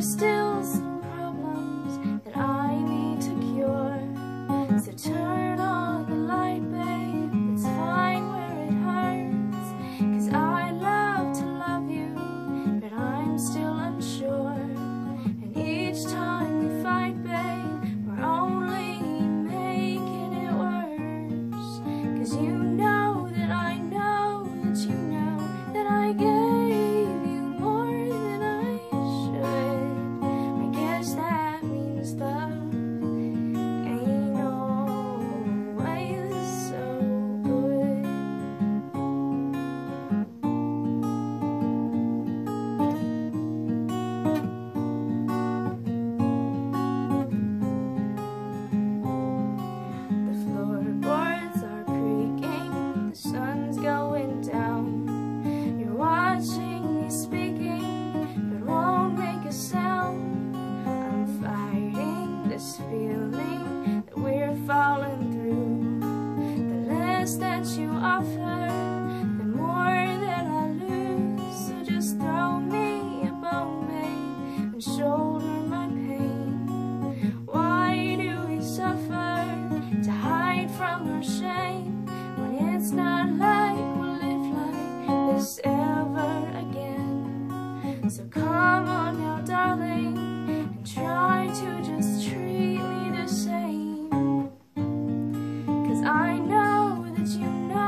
still this feeling that we're falling through. The less that you offer, the more that I lose. So just throw me a bone, and shoulder my pain. Why do we suffer to hide from our shame when it's not like we'll live like this ever again? So come I know that you know